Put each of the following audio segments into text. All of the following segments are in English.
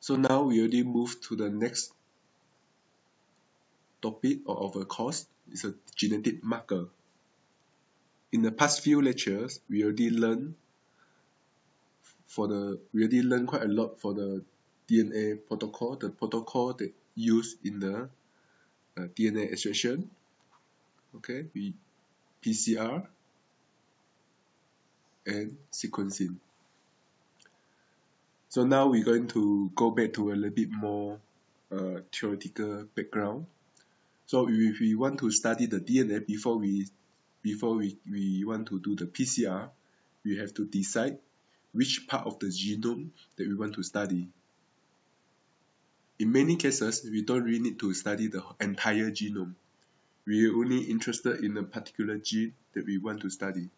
So now we already move to the next topic of our course. It's a genetic marker. In the past few lectures, we already learned for the we already learned quite a lot for the DNA protocol, the protocol that used in the uh, DNA extraction. Okay, we PCR and sequencing. So now we're going to go back to a little bit more uh, theoretical background. So if we want to study the DNA before we before we, we want to do the PCR, we have to decide which part of the genome that we want to study. In many cases, we don't really need to study the entire genome. We are only interested in a particular gene that we want to study.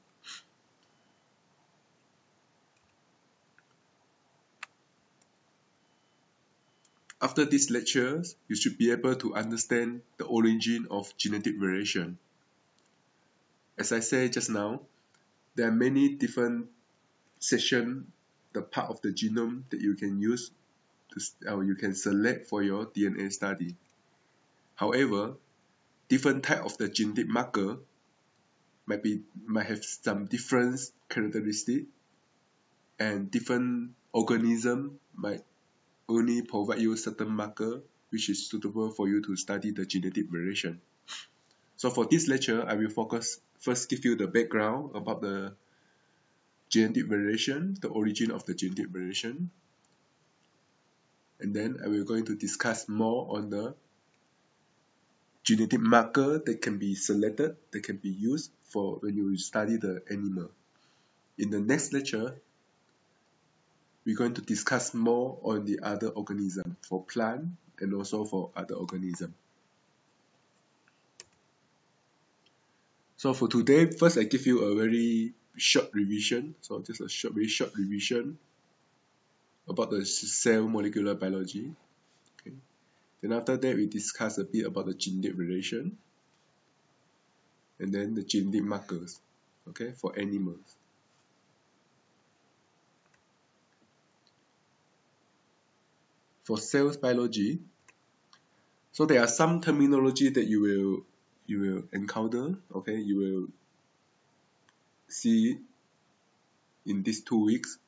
After these lectures, you should be able to understand the origin of genetic variation. As I said just now, there are many different sections, the part of the genome that you can use to, or uh, you can select for your DNA study. However, different type of the genetic marker might be might have some different characteristic and different organism might only provide you certain marker which is suitable for you to study the genetic variation. So for this lecture, I will focus first give you the background about the genetic variation, the origin of the genetic variation. And then I will going to discuss more on the genetic marker that can be selected, that can be used for when you study the animal. In the next lecture, we're going to discuss more on the other organism for plant and also for other organism. So for today, first I give you a very short revision. So just a short, very short revision about the cell molecular biology. Okay. Then after that, we discuss a bit about the genetic variation and then the genetic markers, okay, for animals. For cells biology, so there are some terminology that you will you will encounter, okay, you will see in these two weeks.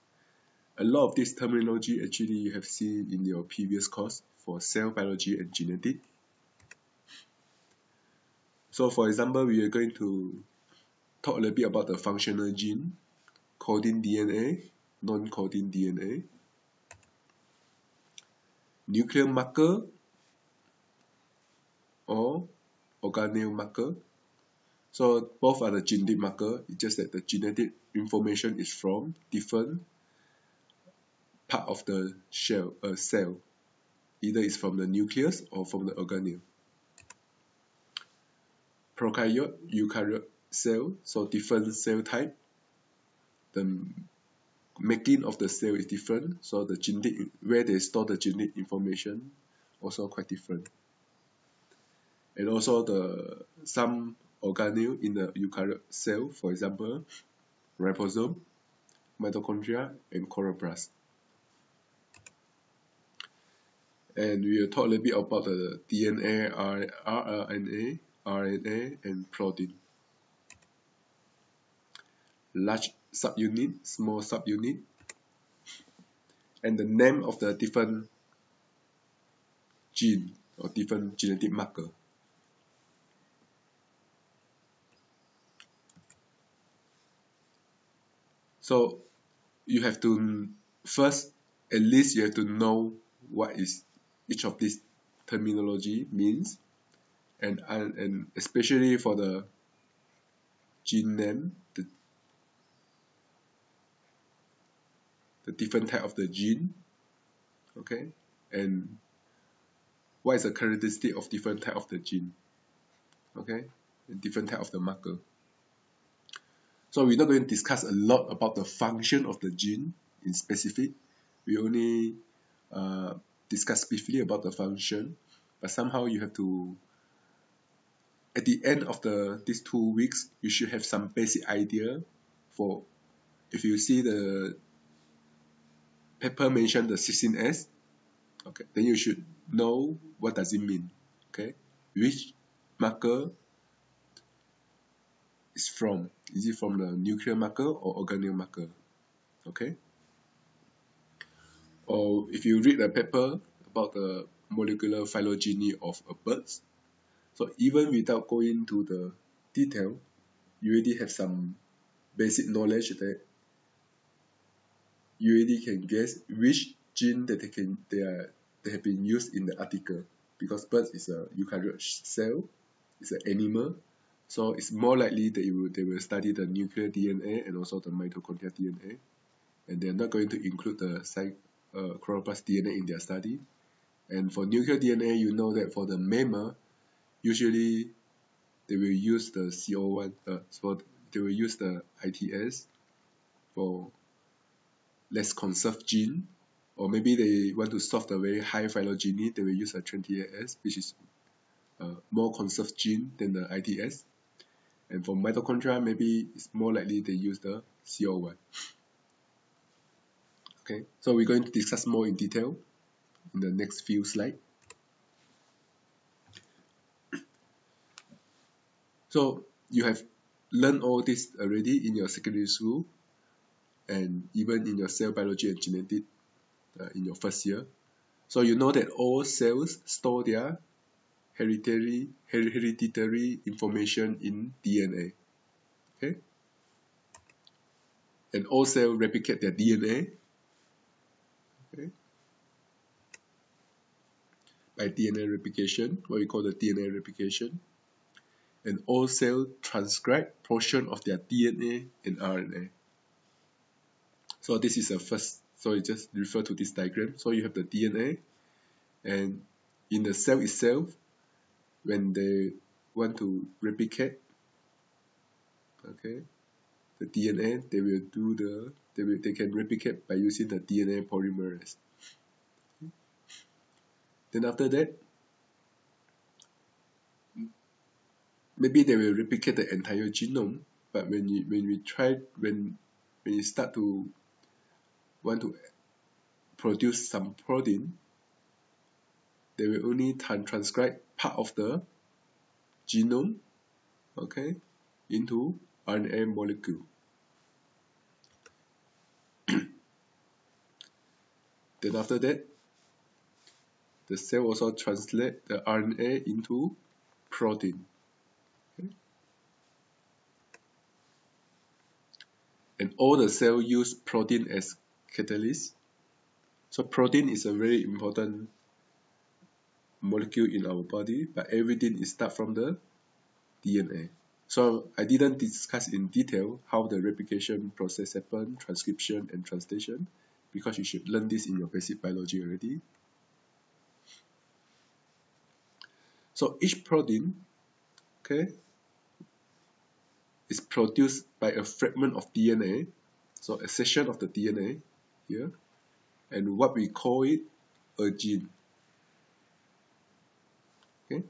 A lot of this terminology actually you have seen in your previous course for cell biology and genetic. So for example, we are going to talk a little bit about the functional gene, coding DNA, non-coding DNA, nuclear marker or organelle marker. So both are the genetic marker, it's just that the genetic information is from different part of the shell, uh, cell. Either it's from the nucleus or from the organelle. Prokaryote, eukaryote cell, so different cell type. The making of the cell is different. So the genetic where they store the genetic information also quite different. And also the some organelle in the eukaryote cell for example ribosome mitochondria and chloroplast and we will talk a little bit about the DNA, RNA, RNA and protein. Large subunit, small subunit, and the name of the different gene or different genetic marker. So you have to first, at least you have to know what is each of these terminology means and, and especially for the gene name, the the different type of the gene okay? And what is the characteristic of different type of the gene okay? And different type of the marker. So we're not going to discuss a lot about the function of the gene in specific. We only uh, discuss briefly about the function but somehow you have to at the end of the these two weeks you should have some basic idea for if you see the paper mentioned the 16S okay then you should know what does it mean okay? Which marker is from? Is it from the nuclear marker or organelle marker okay? Or if you read a paper about the molecular phylogeny of a bird so even without going to the detail you already have some basic knowledge that you already can guess which gene that they can they are they have been used in the article. Because birds is a eukaryote cell it's an animal. So it's more likely that will, they will study the nuclear DNA and also the mitochondrial DNA and they're not going to include the psych, uh, chloroplast DNA in their study. And for nuclear DNA you know that for the mammal usually they will use the CO1 uh, so they will use the ITS for less conserved gene or maybe they want to solve the very high phylogeny they will use a 28S which is a more conserved gene than the ITS and for mitochondria maybe it's more likely they use the CO1 okay so we're going to discuss more in detail in the next few slides. So you have learned all this already in your secondary school and even in your cell biology and genetic uh, in your first year. So you know that all cells store their hereditary, hereditary information in DNA. Okay? And all cells replicate their DNA. Okay? By DNA replication, what we call the DNA replication. And all cells transcribe portion of their DNA and RNA. So this is the first, so you just refer to this diagram. So you have the DNA and in the cell itself, when they want to replicate, okay, the DNA, they will do the, they, will, they can replicate by using the DNA polymerase. Then after that, maybe they will replicate the entire genome, but when you when we try when when you start to want to produce some protein, they will only transcribe part of the genome, okay, into RNA molecule. then after that, the cell also translate the RNA into protein. Okay. And all the cell use protein as catalyst. So protein is a very important molecule in our body, but everything is start from the DNA. So I didn't discuss in detail how the replication process happen, transcription and translation, because you should learn this in your basic biology already. So each protein, okay, is produced by a fragment of DNA, so a section of the DNA here and what we call it a gene okay?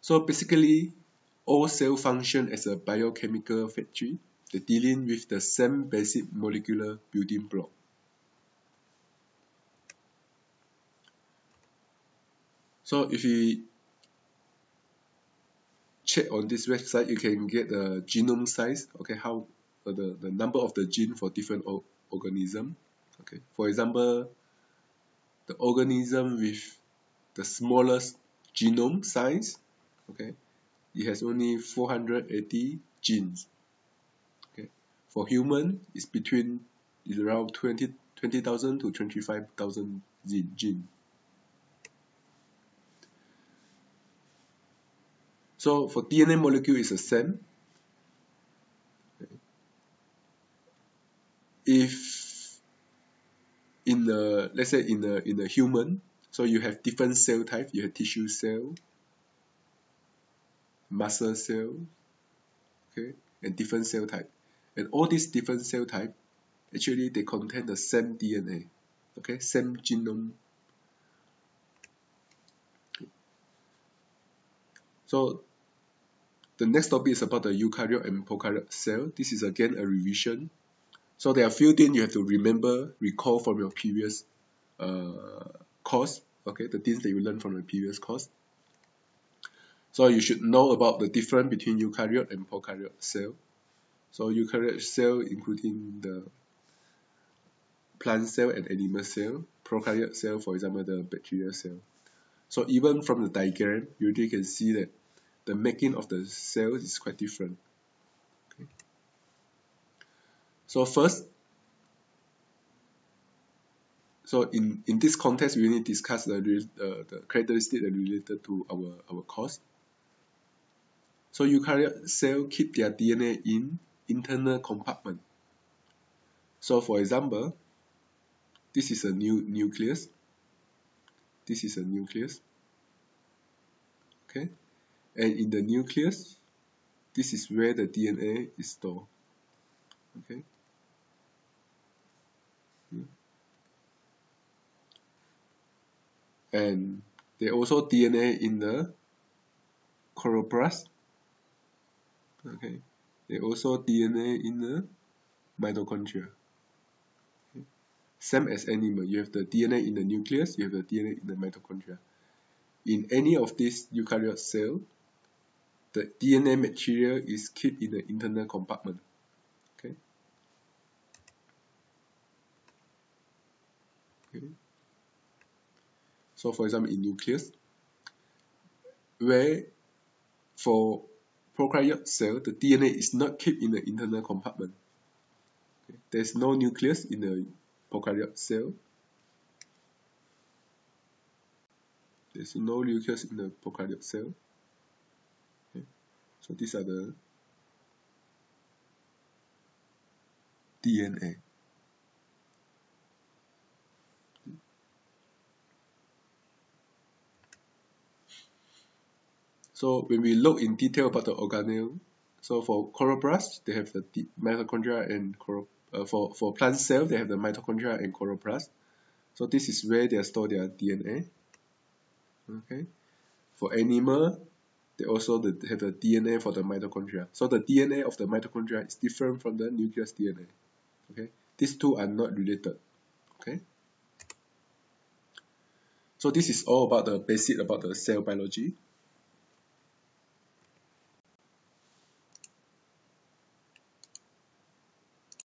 So basically all cell function as a biochemical factory they're dealing with the same basic molecular building block. So if we check on this website, you can get the genome size, okay, how uh, the, the number of the gene for different organism. Okay, for example, the organism with the smallest genome size, okay, it has only 480 genes. Okay, for human, it's between is around 20 20,000 to 25,000 gene. So for DNA molecule is the same. If in the let's say in the in the human, so you have different cell type, you have tissue cell, muscle cell, okay, and different cell type. And all these different cell type, actually they contain the same DNA, okay, same genome. So the next topic is about the eukaryote and prokaryote cell. This is again a revision. So there are few things you have to remember, recall from your previous uh, course, okay, the things that you learned from the previous course. So you should know about the difference between eukaryote and prokaryote cell. So eukaryote cell including the plant cell and animal cell, prokaryote cell, for example, the bacterial cell. So even from the diagram, you can see that the making of the cells is quite different. Okay. So first, so in, in this context, we need to discuss the, uh, the characteristic related to our, our course. So eukaryote cell keep their DNA in internal compartment. So for example, this is a new nucleus. This is a nucleus. Okay. And in the nucleus, this is where the DNA is stored. Okay. And there also DNA in the chloroplast okay? They also DNA in the mitochondria. Same as animal. You have the DNA in the nucleus you have the DNA in the mitochondria. In any of these eukaryote cell the DNA material is kept in the internal compartment okay okay so for example in nucleus where for prokaryote cell, the DNA is not kept in the internal compartment. Okay. There's no nucleus in the prokaryote cell. There's no nucleus in the prokaryote cell. So these are the DNA. So when we look in detail about the organelle, so for chloroplast, they have the mitochondria and uh, for, for plant cells, they have the mitochondria and chloroplast. So this is where they store their DNA. Okay. For animal, they also have the DNA for the mitochondria. So the DNA of the mitochondria is different from the nucleus DNA. Okay. These two are not related. Okay. So this is all about the basic about the cell biology.